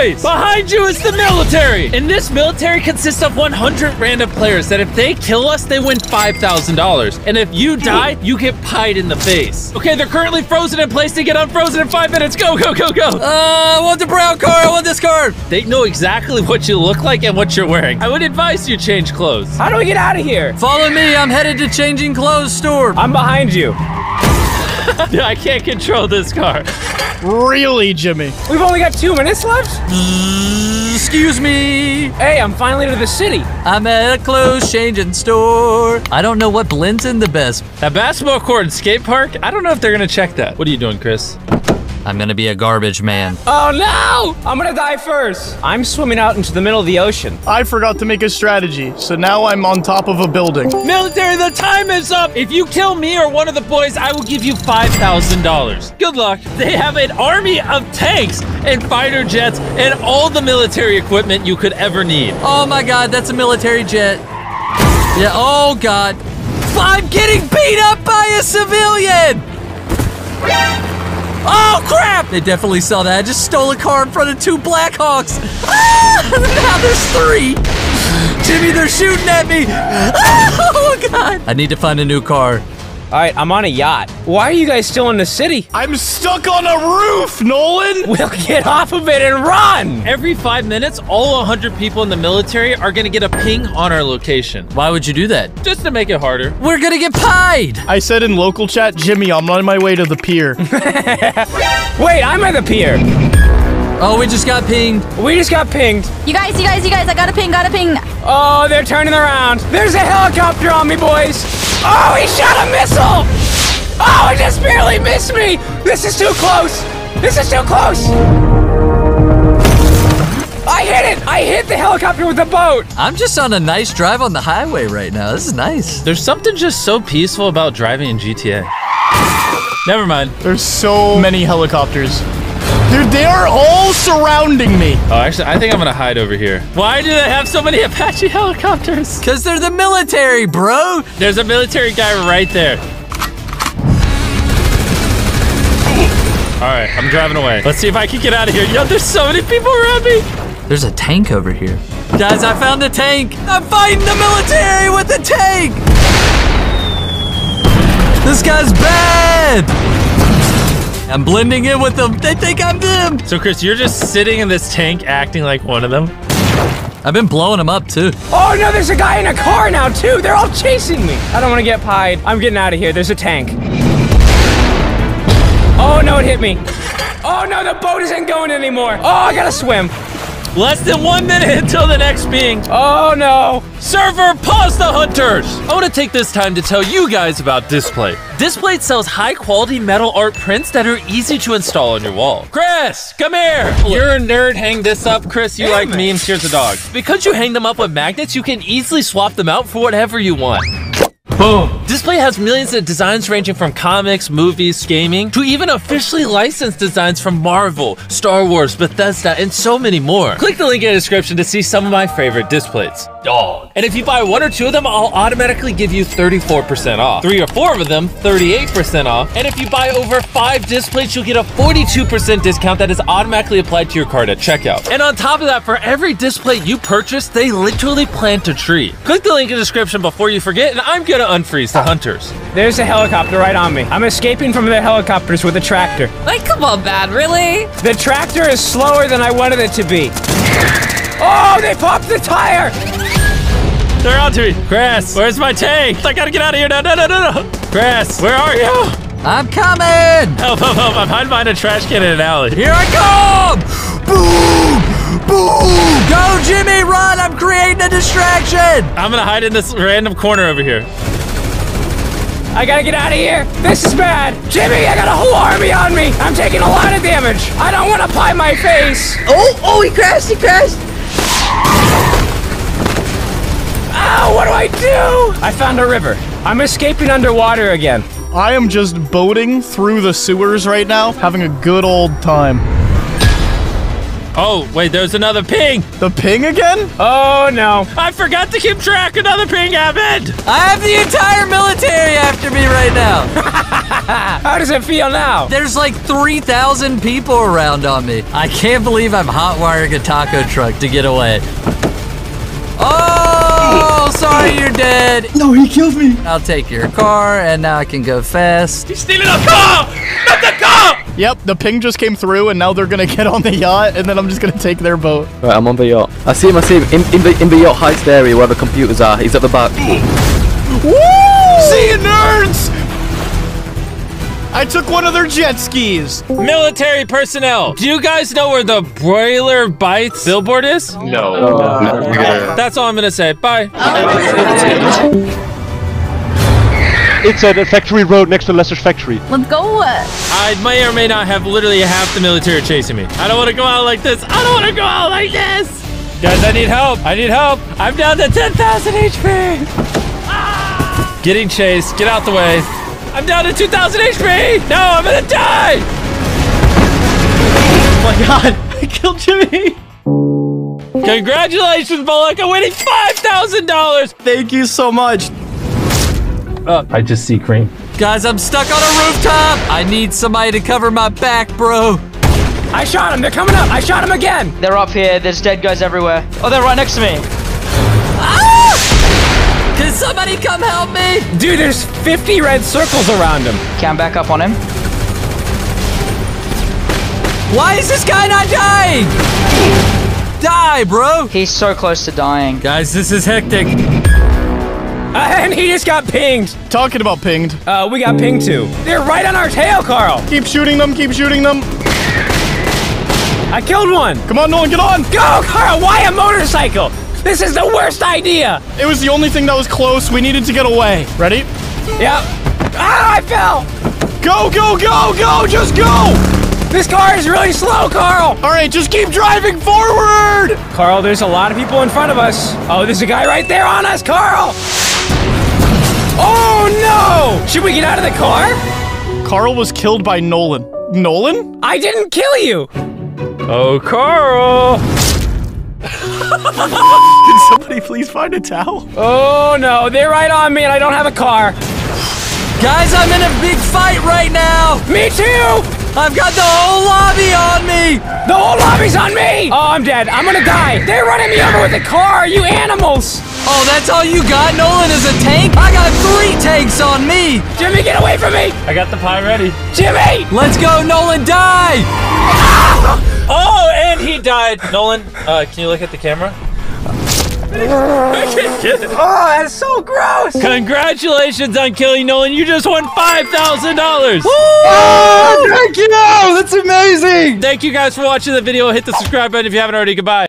Behind you is the military! And this military consists of 100 random players that if they kill us, they win $5,000. And if you die, you get pied in the face. Okay, they're currently frozen in place. They get unfrozen in five minutes. Go, go, go, go! Uh, I want the brown car. I want this car. They know exactly what you look like and what you're wearing. I would advise you change clothes. How do we get out of here? Follow me. I'm headed to changing clothes store. I'm behind you. I can't control this car. Really, Jimmy? We've only got two minutes left. Excuse me. Hey, I'm finally to the city. I'm at a clothes changing store. I don't know what blends in the best. That basketball court and skate park, I don't know if they're gonna check that. What are you doing, Chris? I'm gonna be a garbage man. Oh no! I'm gonna die first. I'm swimming out into the middle of the ocean. I forgot to make a strategy, so now I'm on top of a building. Military, the time is up! If you kill me or one of the boys, I will give you $5,000. Good luck. They have an army of tanks and fighter jets and all the military equipment you could ever need. Oh my god, that's a military jet. Yeah, oh god. I'm getting beat up by a civilian! Oh crap! They definitely saw that. I just stole a car in front of two Blackhawks. Ah! Now there's three. Jimmy, they're shooting at me. Oh god! I need to find a new car. All right, I'm on a yacht. Why are you guys still in the city? I'm stuck on a roof, Nolan! We'll get off of it and run. Every five minutes, all 100 people in the military are gonna get a ping on our location. Why would you do that? Just to make it harder. We're gonna get pied! I said in local chat, Jimmy, I'm on my way to the pier. Wait, I'm at the pier. Oh, we just got pinged. We just got pinged. You guys, you guys, you guys, I got a ping, got a ping. Oh, they're turning around. There's a helicopter on me, boys. Oh, he shot a missile. Oh, it just barely missed me. This is too close. This is too close. I hit it. I hit the helicopter with the boat. I'm just on a nice drive on the highway right now. This is nice. There's something just so peaceful about driving in GTA. Never mind. There's so many helicopters. Dude, they are all surrounding me. Oh, actually, I think I'm gonna hide over here. Why do they have so many Apache helicopters? Cause they're the military, bro. There's a military guy right there. All right, I'm driving away. Let's see if I can get out of here. Yo, there's so many people around me. There's a tank over here. Guys, I found a tank. I'm fighting the military with the tank. This guy's bad. I'm blending in with them. They think I'm them. So, Chris, you're just sitting in this tank acting like one of them? I've been blowing them up too. Oh no, there's a guy in a car now too. They're all chasing me. I don't want to get pied. I'm getting out of here. There's a tank. Oh no, it hit me. Oh no, the boat isn't going anymore. Oh, I gotta swim. Less than one minute until the next ping. Oh no. Server, pause the hunters! I want to take this time to tell you guys about Displate. Displate sells high quality metal art prints that are easy to install on your wall. Chris, come here! You're a nerd, hang this up. Chris, you like memes, here's a dog. Because you hang them up with magnets, you can easily swap them out for whatever you want. Boom! Displate has millions of designs ranging from comics, movies, gaming, to even officially licensed designs from Marvel, Star Wars, Bethesda, and so many more. Click the link in the description to see some of my favorite displates. Dog. And if you buy one or two of them, I'll automatically give you 34% off. Three or four of them, 38% off. And if you buy over five displates, you'll get a 42% discount that is automatically applied to your card at checkout. And on top of that, for every displate you purchase, they literally plant a tree. Click the link in the description before you forget, and I'm gonna unfreeze the hunters. There's a helicopter right on me. I'm escaping from the helicopters with a tractor. Like, come on, man, really? The tractor is slower than I wanted it to be. Oh, they popped the tire! They're onto me. Chris, where's my tank? I gotta get out of here. No, no, no, no, no. Chris, where are you? I'm coming. Help, help, help. I'm hiding behind a trash can in an alley. Here I come. Boom. Boom. Go, Jimmy, run. I'm creating a distraction. I'm gonna hide in this random corner over here. I gotta get out of here. This is bad. Jimmy, I got a whole army on me. I'm taking a lot of damage. I don't want to pie my face. Oh, oh, he crashed, he crashed. Ow, what do I do? I found a river. I'm escaping underwater again. I am just boating through the sewers right now, having a good old time. Oh, wait, there's another ping. The ping again? Oh no. I forgot to keep track. Another ping happened. I have the entire military after me right now. How does it feel now? There's like 3,000 people around on me. I can't believe I'm hot wiring a taco truck to get away. Oh, sorry you're dead. No, he killed me. I'll take your car and now I can go fast. He's stealing a car. Not the car. Yep, the ping just came through, and now they're gonna get on the yacht, and then I'm just gonna take their boat. Right, I'm on the yacht. I see him, I see him. In, in, the, in the yacht heist area where the computers are. He's at the back. Woo! See you, nerds! I took one of their jet skis. Military personnel. Do you guys know where the Broiler Bites billboard is? No. That's all I'm gonna say. Bye. It's at a factory road next to Lester's factory. Let's go. I may or may not have literally half the military chasing me. I don't want to go out like this. I don't want to go out like this. Guys, I need help. I need help. I'm down to 10,000 HP. Ah! Getting chased. Get out the way. I'm down to 2,000 HP. No, I'm gonna die. Oh my god, I killed Jimmy. Congratulations, Bullock. I'm winning $5,000. Thank you so much. Uh, I just see cream. Guys, I'm stuck on a rooftop. I need somebody to cover my back, bro. I shot him. They're coming up. I shot him again. They're up here. There's dead guys everywhere. Oh, they're right next to me. Can somebody come help me? Dude, there's 50 red circles around him. Can back up on him. Why is this guy not dying? Die, bro. He's so close to dying. Guys, this is hectic. And he just got pinged. Talking about pinged. Uh, we got pinged too. They're right on our tail, Karl. Keep shooting them, keep shooting them. I killed one. Come on, Nolan, get on. Go, Karl. Why a motorcycle? This is the worst idea. It was the only thing that was close. We needed to get away. Ready? Yep. Ah, I fell. Go, go, go, go, just go. This car is really slow, Karl. All right, just keep driving forward. Karl, there's a lot of people in front of us. Oh, there's a guy right there on us, Karl. Oh no! Should we get out of the car? Karl was killed by Nolan. Nolan? I didn't kill you. Oh, Karl. Can somebody please find a towel? Oh no, they're right on me and I don't have a car. Guys, I'm in a big fight right now. Me too! I've got the whole lobby on me. The whole lobby's on me! Oh, I'm dead. I'm gonna die. They're running me over with a car, you animals! Oh, that's all you got? Nolan is a tank? I got three tanks on me. Jimmy, get away from me! I got the pie ready. Jimmy! Let's go, Nolan, die. Oh, and he died. Nolan, uh, can you look at the camera? Oh, that's so gross! Congratulations on killing Nolan. You just won $5,000. Oh, thank you! That's amazing! Thank you guys for watching the video. Hit the subscribe button if you haven't already. Goodbye.